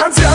hands, yeah.